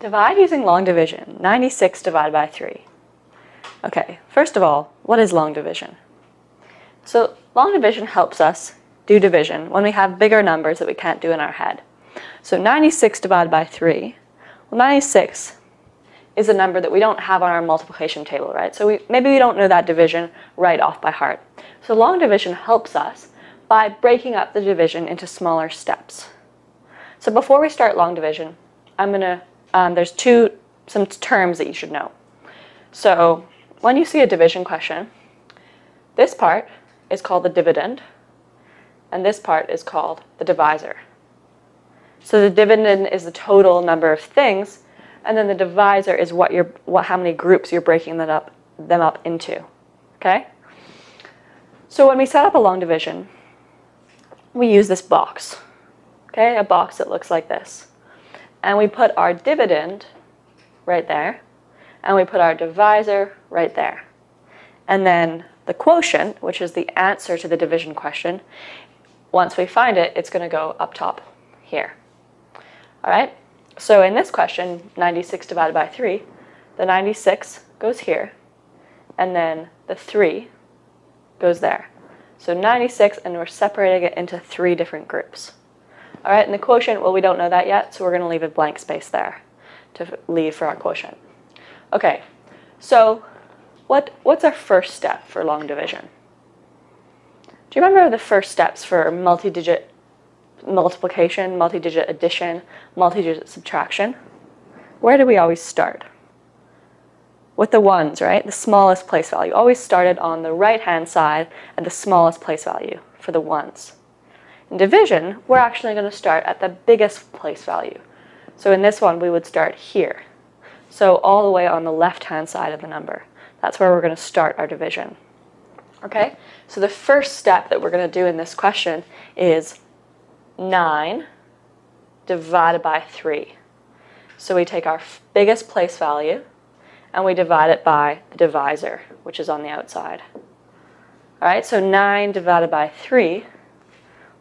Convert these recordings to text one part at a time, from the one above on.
Divide using long division, 96 divided by 3. Okay, first of all, what is long division? So long division helps us do division when we have bigger numbers that we can't do in our head. So 96 divided by 3, well 96 is a number that we don't have on our multiplication table, right? So we, maybe we don't know that division right off by heart. So long division helps us by breaking up the division into smaller steps. So before we start long division, I'm going to um, there's two some terms that you should know. So when you see a division question, this part is called the dividend, and this part is called the divisor. So the dividend is the total number of things, and then the divisor is what you're what how many groups you're breaking them up them up into. Okay? So when we set up a long division, we use this box. Okay, a box that looks like this and we put our dividend right there, and we put our divisor right there. And then the quotient, which is the answer to the division question, once we find it, it's going to go up top here. All right? So in this question, 96 divided by 3, the 96 goes here, and then the 3 goes there. So 96, and we're separating it into three different groups. All right, and the quotient, well, we don't know that yet, so we're going to leave a blank space there to leave for our quotient. Okay, so what, what's our first step for long division? Do you remember the first steps for multi-digit multiplication, multi-digit addition, multi-digit subtraction? Where do we always start? With the ones, right? The smallest place value. Always started on the right-hand side at the smallest place value for the ones. In division, we're actually going to start at the biggest place value. So in this one, we would start here. So all the way on the left-hand side of the number. That's where we're going to start our division. Okay, so the first step that we're going to do in this question is 9 divided by 3. So we take our biggest place value and we divide it by the divisor, which is on the outside. All right, so 9 divided by 3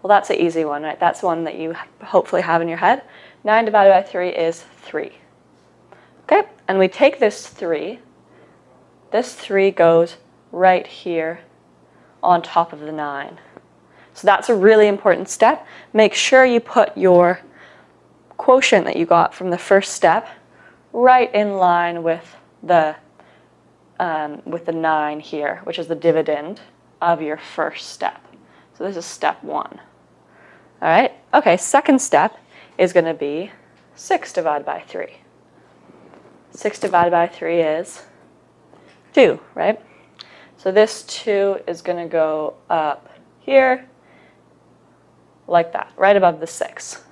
well, that's an easy one, right? That's one that you hopefully have in your head. 9 divided by 3 is 3. Okay, and we take this 3. This 3 goes right here on top of the 9. So that's a really important step. Make sure you put your quotient that you got from the first step right in line with the, um, with the 9 here, which is the dividend of your first step. So this is step 1. All right, okay, second step is going to be 6 divided by 3. 6 divided by 3 is 2, right? So this 2 is going to go up here like that, right above the 6.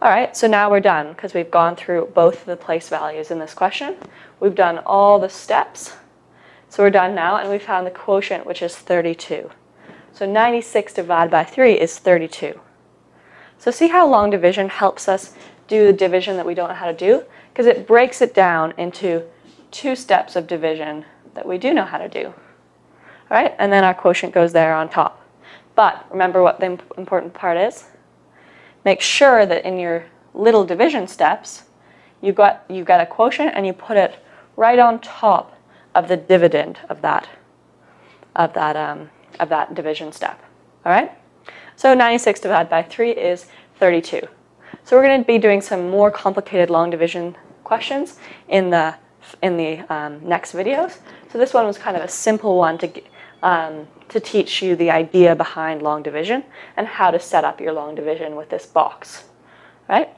All right, so now we're done because we've gone through both the place values in this question. We've done all the steps. So we're done now, and we found the quotient, which is 32. So 96 divided by 3 is 32. So see how long division helps us do the division that we don't know how to do? Because it breaks it down into two steps of division that we do know how to do. All right, and then our quotient goes there on top. But remember what the important part is? Make sure that in your little division steps, you got, you got a quotient and you put it right on top of the dividend of that of that, um, of that division step. All right? So 96 divided by 3 is 32. So we're going to be doing some more complicated long division questions in the, in the um, next videos. So this one was kind of a simple one to, um, to teach you the idea behind long division and how to set up your long division with this box. Right?